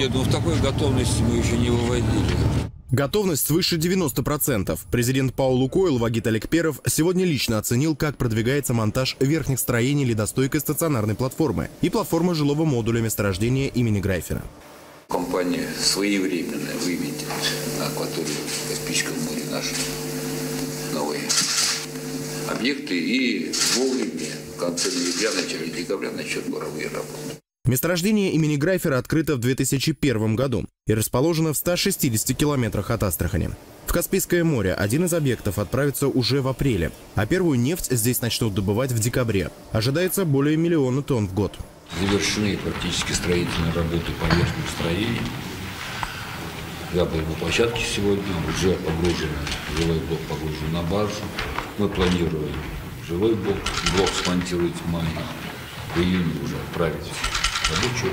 Нет, ну в такой готовности мы еще не выводили. Готовность свыше 90%. Президент ПАО «Лукойл» Вагит Аликперов сегодня лично оценил, как продвигается монтаж верхних строений ледостойкой стационарной платформы и платформы жилого модуля месторождения имени Грайфера. Компания своевременно выведет на акваторию Каспийского моря наши новые объекты и вовремя в конце ноября, начале декабря начнет буровые работы. Месторождение имени Грайфера открыто в 2001 году и расположено в 160 километрах от Астрахани. В Каспийское море один из объектов отправится уже в апреле, а первую нефть здесь начнут добывать в декабре. Ожидается более миллиона тонн в год. Завершены практически строительные работы по верхним строениям. Габельные площадки сегодня уже погружены, жилой блок погружен на баржу. Мы планируем жилой блок, блок смонтировать в мае, в июне уже отправить рабочую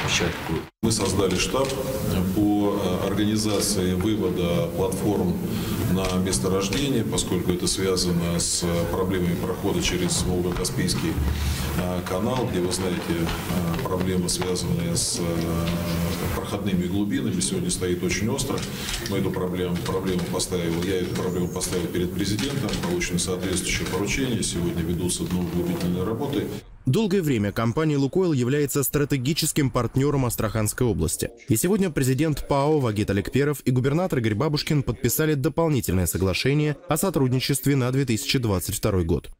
площадку. Мы создали штаб по э, организации вывода платформ на месторождение, поскольку это связано с проблемами прохода через Волго-Каспийский э, канал, где, вы знаете, э, проблемы, связанные с проходными глубинами, сегодня стоит очень остро. Мы эту проблему, проблему поставил, я эту проблему поставил перед президентом, получены соответствующие поручения, сегодня ведутся дноуглубительные работы. Долгое время компания «Лукойл» является стратегическим партнером Астраханской области. И сегодня президент ПАО Вагит Аликперов и губернатор Игорь Бабушкин подписали дополнительное соглашение о сотрудничестве на 2022 год.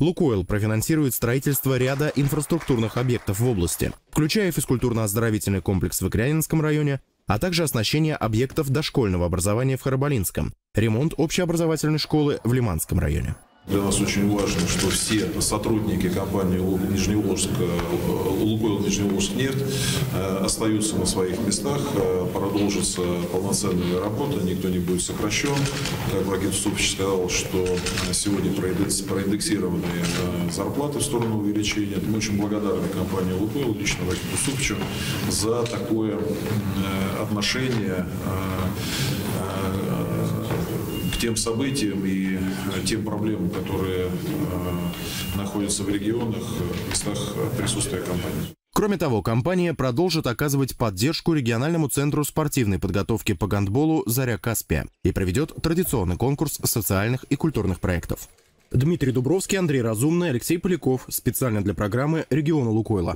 «Лукойл» профинансирует строительство ряда инфраструктурных объектов в области, включая физкультурно-оздоровительный комплекс в Икрянинском районе, а также оснащение объектов дошкольного образования в Харабалинском, ремонт общеобразовательной школы в Лиманском районе. Для нас очень важно, что все сотрудники компании Нижневолжск, э, Лукойл Нижневолжск нефть э, остаются на своих местах, э, продолжится полноценная работа, никто не будет сокращен. Как Вагит Супич сказал, что сегодня проиндексированы зарплаты в сторону увеличения. Мы очень благодарны компании Лукойл, лично Вагиту Супичу, за такое отношение тем событиям и э, тем проблемам, которые э, находятся в регионах, в местах присутствия компании. Кроме того, компания продолжит оказывать поддержку региональному центру спортивной подготовки по гандболу «Заря Каспия» и проведет традиционный конкурс социальных и культурных проектов. Дмитрий Дубровский, Андрей Разумный, Алексей Поляков. Специально для программы «Региона Лукойла».